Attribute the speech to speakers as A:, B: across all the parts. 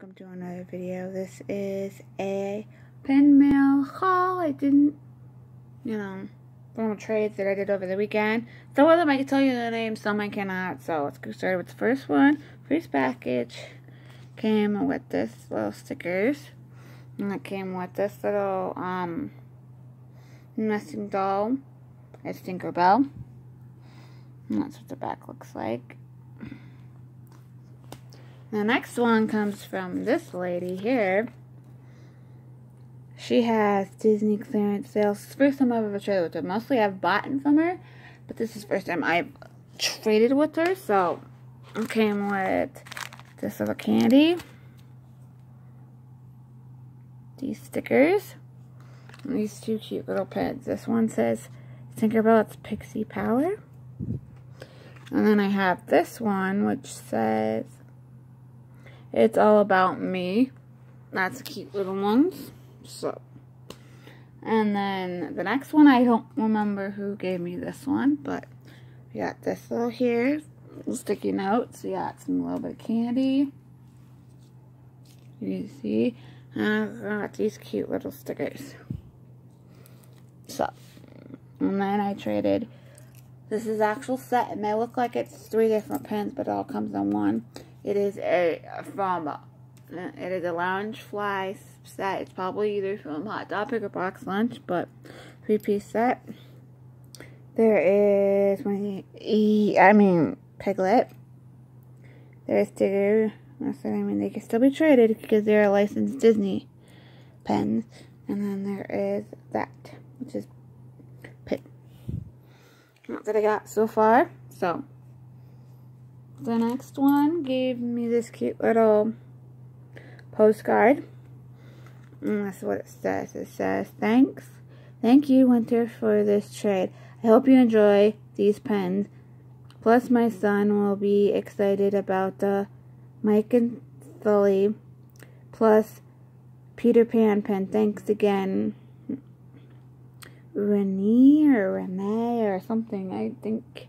A: welcome to another video. This is a pin mail haul. I didn't, you know, from trades that I did over the weekend. Some of them I can tell you the name, some I cannot. So let's get started with the first one. First package came with this little stickers. And it came with this little um nesting doll. It's Tinkerbell. And that's what the back looks like. The next one comes from this lady here. She has Disney clearance sales. First time I've ever traded with her. Mostly I've bought from her, but this is first time I've traded with her. So, it came with this little candy. These stickers. And these two cute little pets. This one says Tinkerbell, it's Pixie Power. And then I have this one, which says it's all about me. That's cute little ones. So, and then the next one, I don't remember who gave me this one, but we got this little here, sticky notes. We got some little bit of candy. You see, and I got these cute little stickers. So, and then I traded. This is actual set. It may look like it's three different pens, but it all comes in one. It is a from uh, it is a Loungefly set. It's probably either from Hot Topic or Box Lunch, but three piece set. There is my e I mean Piglet. There's Tigger. I mean they can still be traded because they're licensed Disney pens. And then there is that, which is Pit. That's what I got so far. So the next one gave me this cute little postcard. And that's what it says. It says, thanks. Thank you, Winter, for this trade. I hope you enjoy these pens. Plus, my son will be excited about the Mike and Sully. Plus, Peter Pan pen. Thanks again. Renee or Renee or something, I think.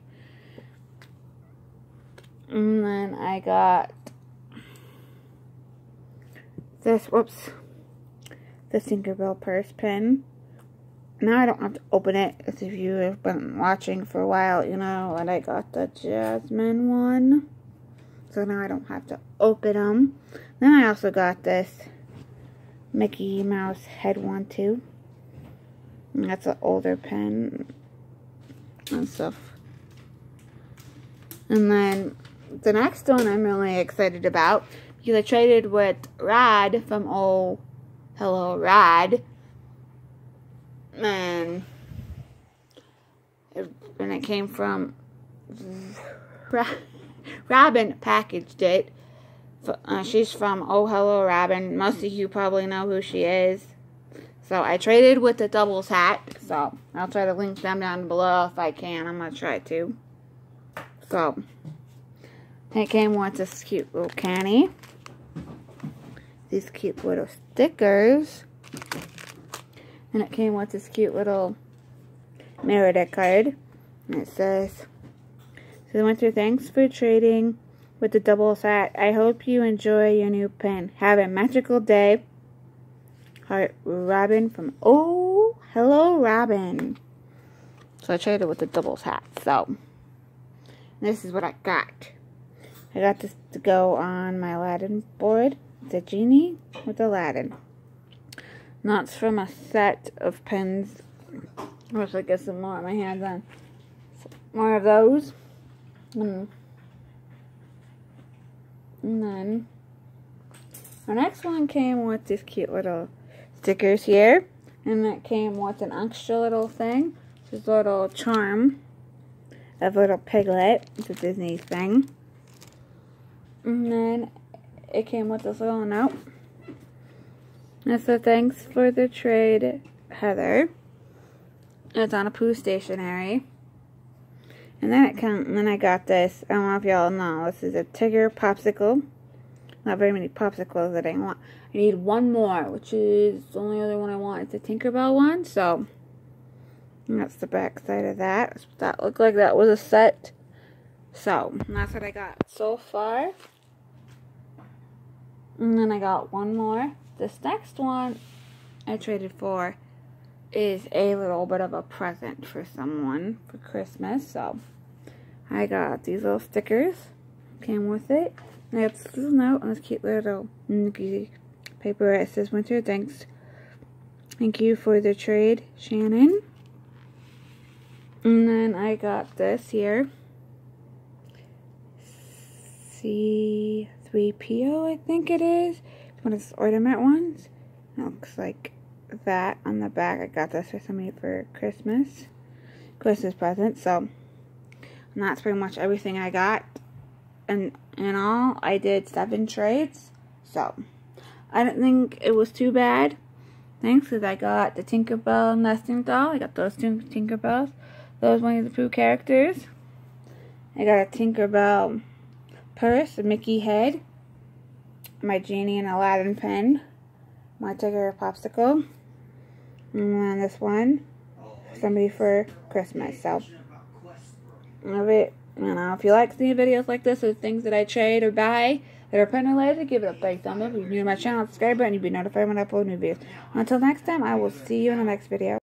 A: And then I got this, whoops, the Tinkerbell purse pin. Now I don't have to open it, as if you have been watching for a while, you know, and I got the Jasmine one. So now I don't have to open them. Then I also got this Mickey Mouse head one, too. And that's an older pen and stuff. And then the next one I'm really excited about because I traded with Rad from Oh Hello Rad. And it, and it came from Robin packaged it. Uh, she's from Oh Hello Robin. Most of you probably know who she is. So I traded with the doubles hat. So I'll try to link them down below if I can. I'm going to try to. So it came with this cute little canny. These cute little stickers. And it came with this cute little Merida card. And it says, So Winter, thanks for trading with the double set. I hope you enjoy your new pen. Have a magical day. Heart Robin from Oh Hello Robin. So I traded with the doubles hat. So this is what I got. I got this to go on my Aladdin board. The genie with Aladdin. That's from a set of pens. I wish I get some more on my hands on. More of those. Mm. And then our next one came with these cute little stickers here. And that came with an extra little thing. This little charm of a little piglet. It's a Disney thing. And then it came with this little note. And so thanks for the trade, Heather. It's on a Pooh stationery. And then it come, and then I got this. I don't know if y'all know. This is a Tigger popsicle. Not very many popsicles that I want. I need one more, which is the only other one I want. It's a Tinkerbell one. So that's the back side of that. That looked like that was a set. So that's what I got so far. And then I got one more. This next one I traded for is a little bit of a present for someone for Christmas. So I got these little stickers. Came with it. And I got this little note on this cute little paper. It says, Winter, thanks. Thank you for the trade, Shannon. And then I got this here. C3PO, I think it is. One of those ornament ones. It looks like that on the back. I got this for somebody for Christmas. Christmas present. So, and that's pretty much everything I got. And in all, I did seven trades. So, I don't think it was too bad. Thanks, because I got the Tinkerbell nesting doll. I got those two Tinkerbells. Those Winnie the Pooh characters. I got a Tinkerbell purse, a Mickey head, my Genie and Aladdin pen, my Tigger popsicle, and this one, somebody for Christmas. So, love it. You know, if you like seeing videos like this or things that I trade or buy that are pin related, give it a big thumb up. If you're new to my channel, subscribe button, you'll be notified when I upload new videos. Until next time, I will see you in the next video.